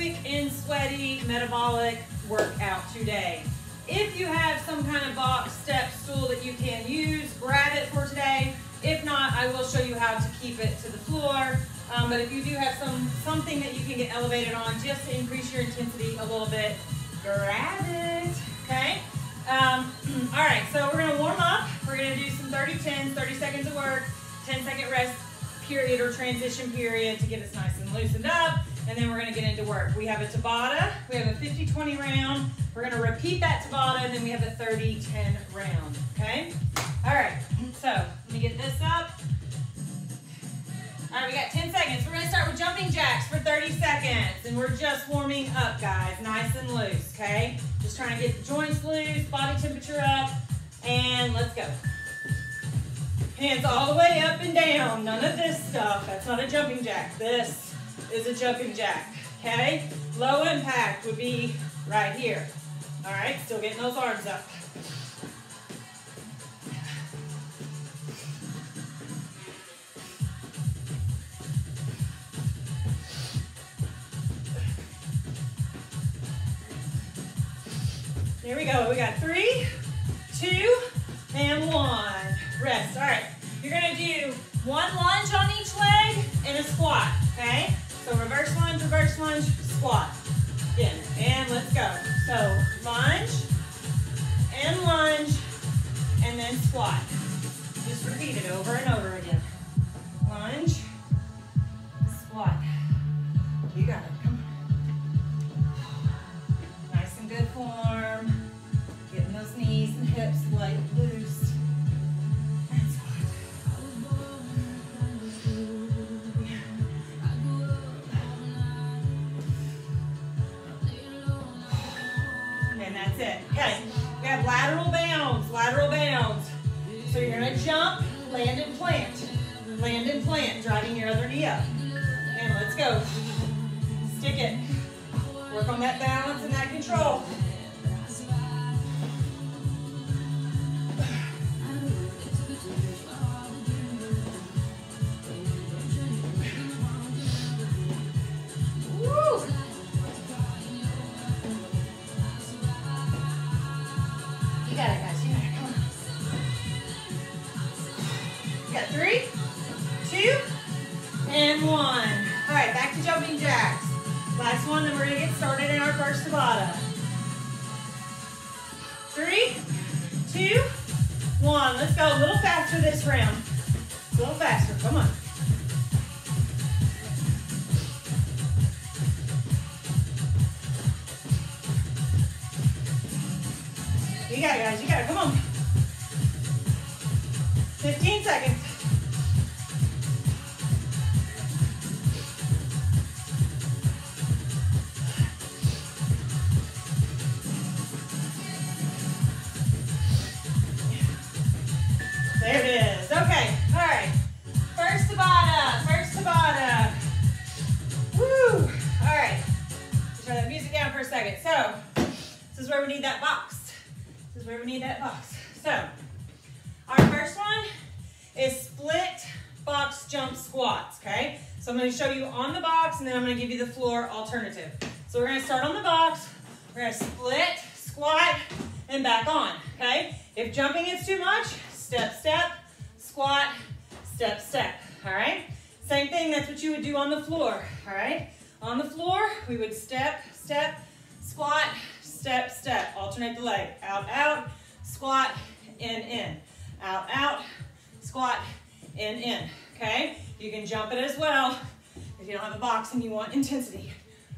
quick and sweaty metabolic workout today. If you have some kind of box step stool that you can use, grab it for today. If not, I will show you how to keep it to the floor. Um, but if you do have some something that you can get elevated on just to increase your intensity a little bit, grab it, okay? Um, all right, so we're gonna warm up. We're gonna do some 30 10, 30 seconds of work, 10 second rest period or transition period to get us nice and loosened up. And then we're gonna get into work. We have a Tabata, we have a 50-20 round. We're gonna repeat that Tabata, and then we have a 30-10 round, okay? All right, so let me get this up. All right, we got 10 seconds. We're gonna start with jumping jacks for 30 seconds. And we're just warming up, guys, nice and loose, okay? Just trying to get the joints loose, body temperature up, and let's go. Hands all the way up and down. None of this stuff. That's not a jumping jack. This is a jumping jack, okay? Low impact would be right here. All right, still getting those arms up. Here we go. We got three, two, and one. Rest. Lunge, squat. Again, and let's go. So lunge, and lunge, and then squat. Just repeat it over and over You're gonna jump, land and plant. Land and plant, driving your other knee up. And let's go. Stick it. Work on that balance and that control. One. Let's go a little faster this round. A little faster. Come on. You got it, guys. You got it. Come on. 15 seconds. Squats, okay? So I'm gonna show you on the box and then I'm gonna give you the floor alternative. So we're gonna start on the box, we're gonna split, squat, and back on, okay? If jumping is too much, step, step, squat, step, step, all right? Same thing, that's what you would do on the floor, all right? On the floor, we would step, step, squat, step, step. Alternate the leg. Out, out, squat, in, in. Out, out, squat, in, in. Okay? You can jump it as well if you don't have a box and you want intensity.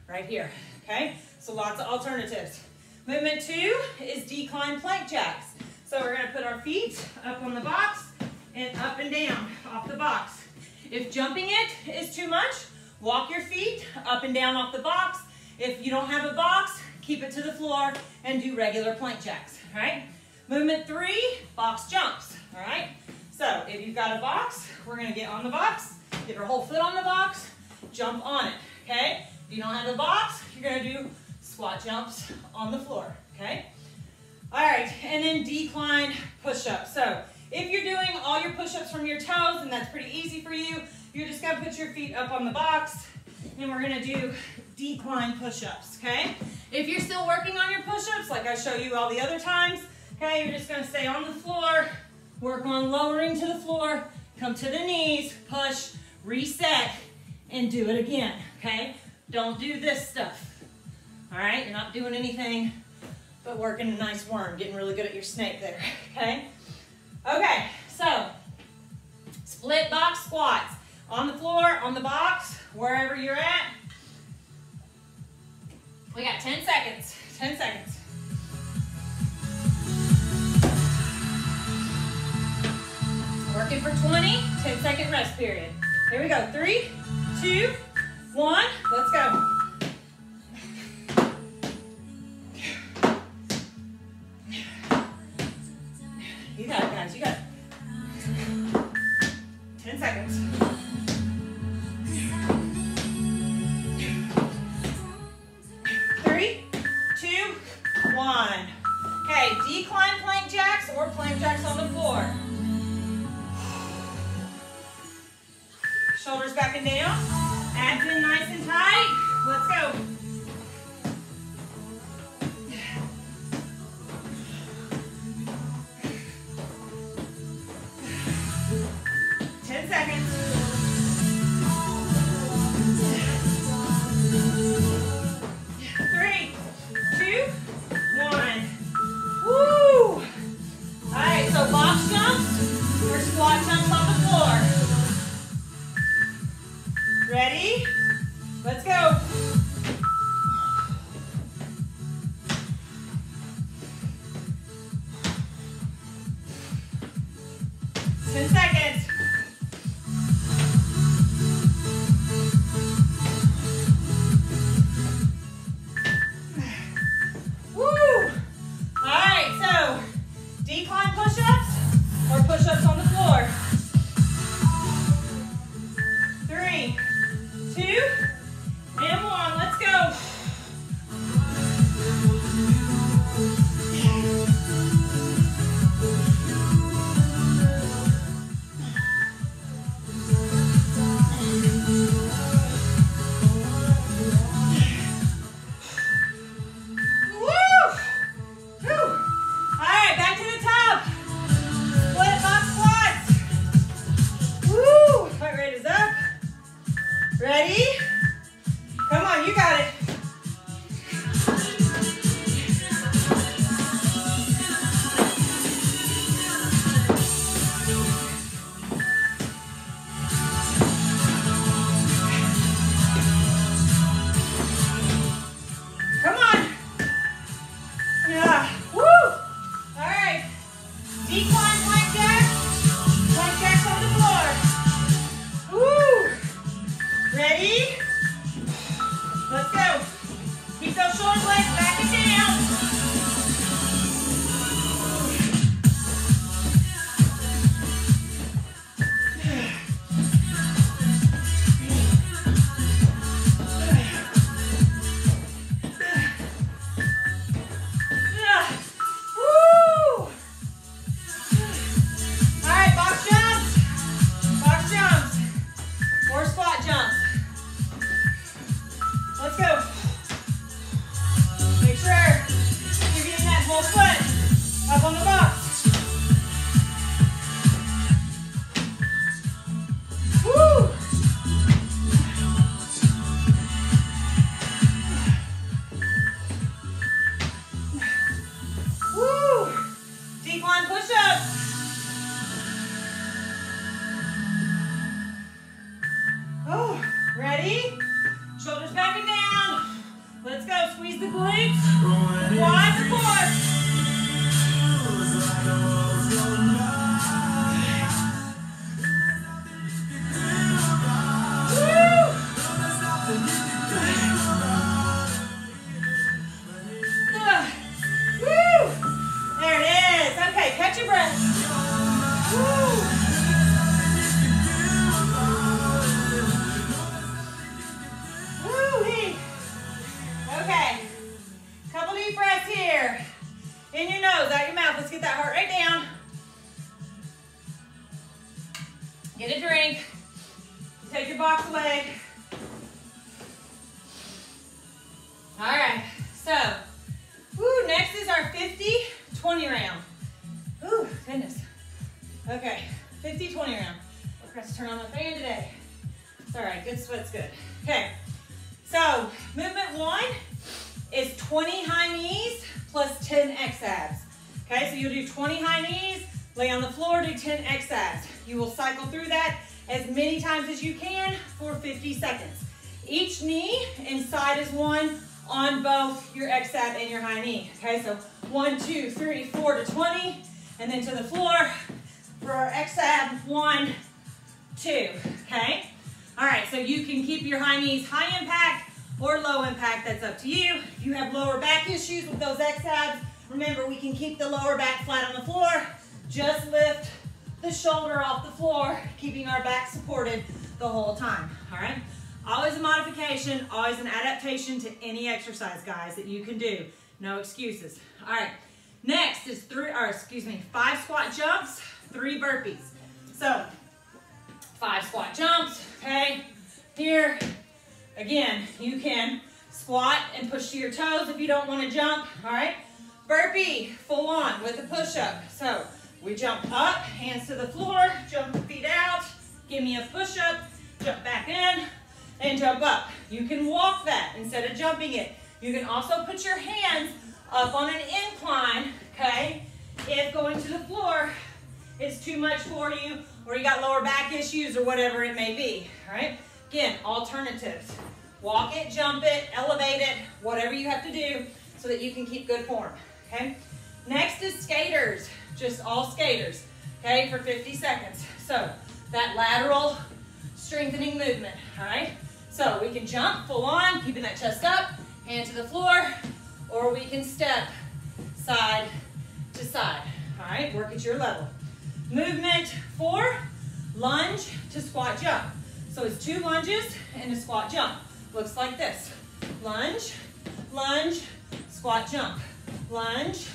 Right here. Okay? So lots of alternatives. Movement two is decline plank jacks. So we're to put our feet up on the box and up and down off the box. If jumping it is too much, walk your feet up and down off the box. If you don't have a box, keep it to the floor and do regular plank jacks, all right? Movement three, box jumps, all right? So if you've got a box, we're gonna get on the box, get your whole foot on the box, jump on it, okay? If you don't have a box, you're gonna do squat jumps on the floor, okay? All right, and then decline push-up. So if you're doing all your push-ups from your toes, and that's pretty easy for you, you're just gonna put your feet up on the box, and we're gonna do decline push-ups, okay? If you're still working on your push-ups, like I show you all the other times, okay, you're just gonna stay on the floor, Work on lowering to the floor, come to the knees, push, reset, and do it again, okay? Don't do this stuff, all right? You're not doing anything but working a nice worm, getting really good at your snake there, okay? Okay, so split box squats. On the floor, on the box, wherever you're at. We got 10 seconds, 10 seconds. Working for 20, 10 second rest period. Here we go, three, two, one, let's go. You got it, guys, you got it. Equine Point Down. Catch your breath. 20 high knees plus 10 X abs. Okay, so you'll do 20 high knees, lay on the floor, do 10 X abs. You will cycle through that as many times as you can for 50 seconds. Each knee inside is one on both your X ab and your high knee. Okay, so one, two, three, four to 20, and then to the floor for our X ab, one, two, okay? All right, so you can keep your high knees high impact or low impact, that's up to you. If you have lower back issues with those X abs, remember we can keep the lower back flat on the floor, just lift the shoulder off the floor, keeping our back supported the whole time, all right? Always a modification, always an adaptation to any exercise, guys, that you can do. No excuses. All right, next is three, or excuse me, five squat jumps, three burpees. So, five squat jumps, okay? Here, again, you can squat and push to your toes if you don't want to jump, all right? Burpee, full on with a push-up. So, we jump up, hands to the floor, jump feet out, give me a push-up, jump back in, and jump up. You can walk that instead of jumping it. You can also put your hands up on an incline, okay? If going to the floor is too much for you or you got lower back issues or whatever it may be, all right? Again, alternatives. Walk it, jump it, elevate it, whatever you have to do so that you can keep good form, okay? Next is skaters, just all skaters, okay, for 50 seconds. So that lateral strengthening movement, all right? So we can jump full on, keeping that chest up, hand to the floor, or we can step side to side. All right, work at your level. Movement four, lunge to squat jump. So it's two lunges and a squat jump. Looks like this. Lunge, lunge, squat jump. Lunge,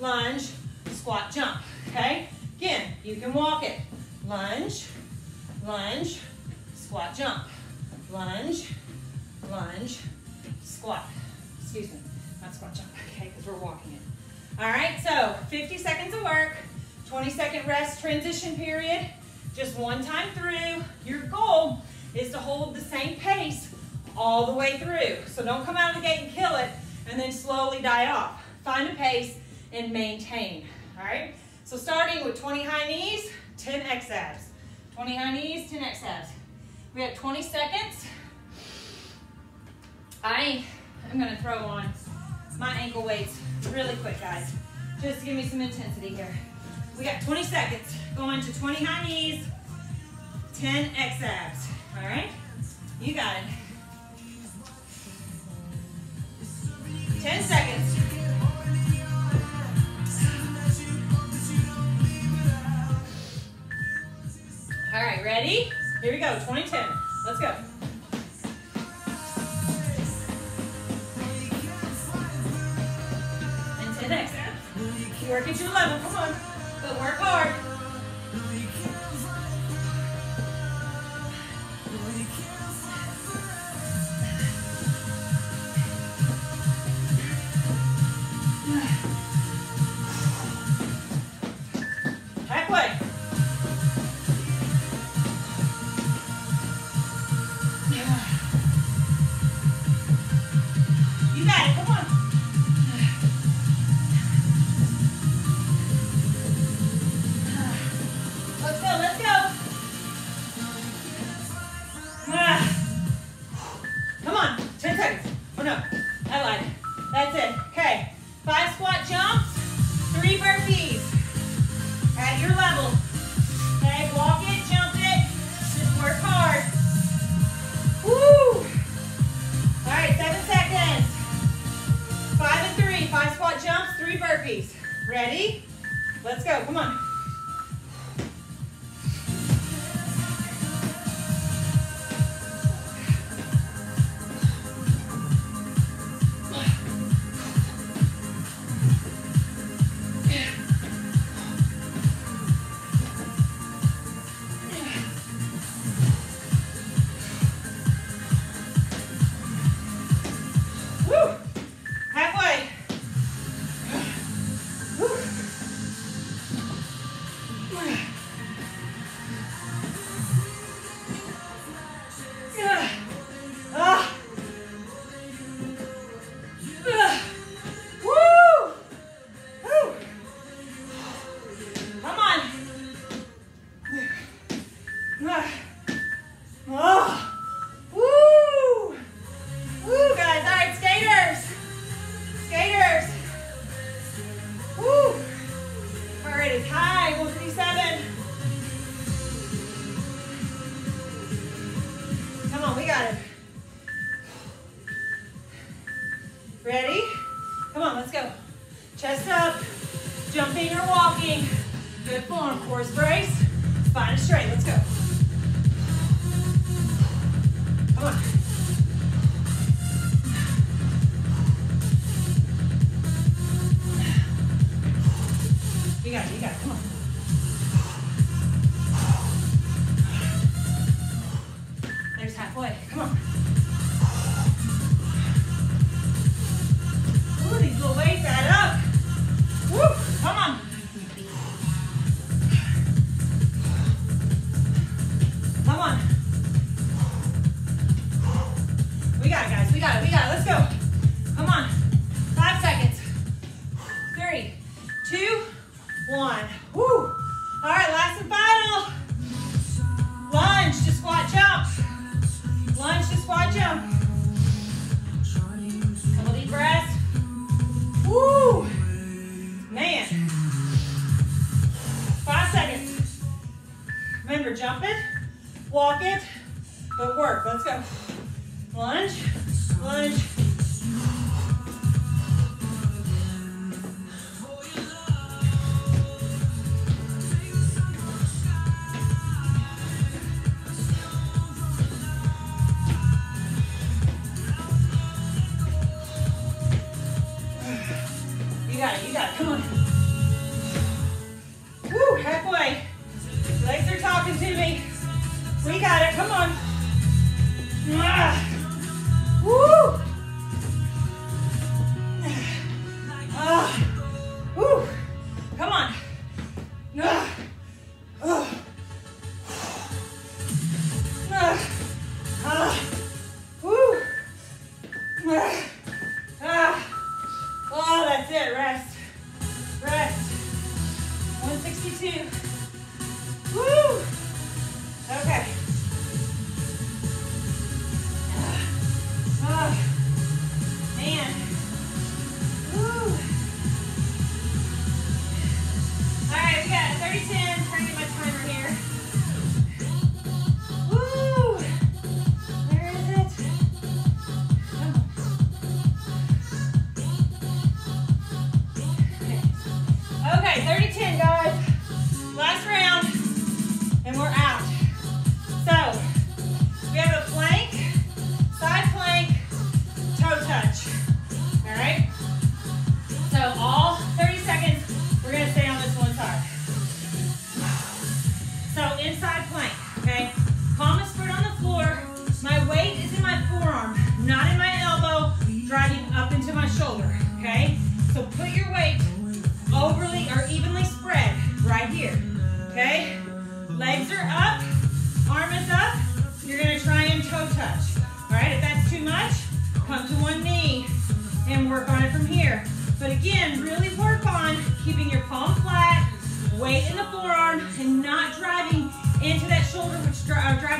lunge, squat jump. Okay? Again, you can walk it. Lunge, lunge, squat jump lunge, lunge, squat. Excuse me, not squat jump, okay, because we're walking it. All right, so 50 seconds of work, 20 second rest transition period, just one time through. Your goal is to hold the same pace all the way through. So don't come out of the gate and kill it and then slowly die off. Find a pace and maintain, all right? So starting with 20 high knees, 10 X abs. 20 high knees, 10 X abs. We have 20 seconds. I am gonna throw on my ankle weights really quick, guys. Just give me some intensity here. We got 20 seconds. Going to 20 high knees, 10 X abs, all right? You got it. 10 seconds. All right, ready? Here we go, 2010. Let's go. And 10 X. You work at your level, come on. But work hard. 行き work. Let's go. Lunge, lunge,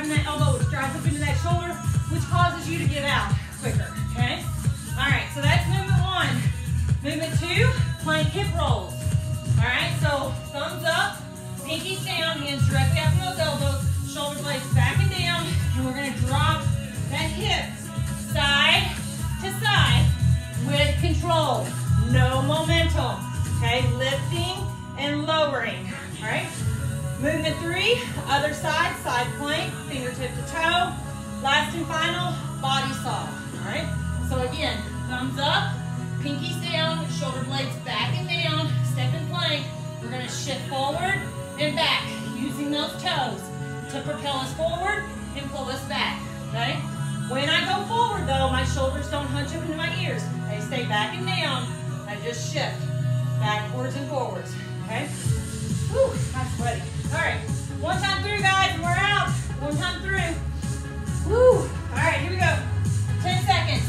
that elbow, which drives up into that shoulder, which causes you to get out quicker, okay? All right, so that's movement one. Movement two, plank hip rolls. All right, so thumbs up, pinkies down, hands directly out from those elbows, shoulder blades back and down, and we're gonna drop that hip side to side with control, no momentum, okay? Lifting and lowering, all right? Movement three, other side, side plank, fingertip to toe. Last and final, body saw, all right? So again, thumbs up, pinkies down, shoulder blades back and down, step and plank. We're gonna shift forward and back, using those toes to propel us forward and pull us back, okay? When I go forward though, my shoulders don't hunch up into my ears. They stay back and down, I just shift backwards and forwards, okay? Whew, I'm sweaty. All right, one time through, guys, and we're out. One time through. Woo. All right, here we go. 10 seconds.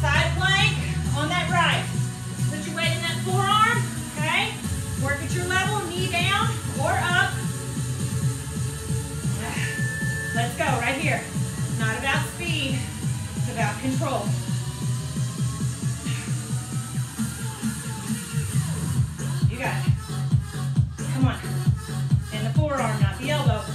Side plank on that right. Your weight in that forearm, okay? Work at your level, knee down or up. Let's go, right here. Not about speed, it's about control. You got it. Come on. Forearm, not the elbow.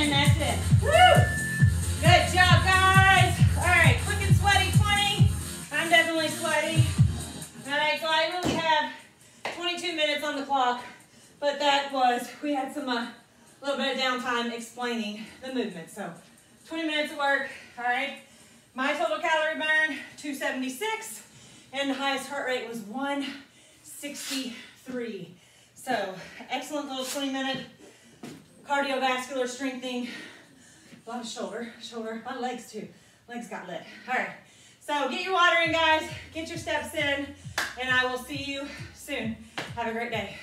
And that's it. Woo! Good job, guys. All right, quick and sweaty 20. I'm definitely sweaty. All right, so I really have 22 minutes on the clock, but that was, we had some, a uh, little bit of downtime explaining the movement. So 20 minutes of work, all right. My total calorie burn, 276, and the highest heart rate was 163. So excellent little 20 minute cardiovascular strengthening. A lot of shoulder, shoulder, my legs too. Legs got lit. All right. So get your water in, guys. Get your steps in, and I will see you soon. Have a great day.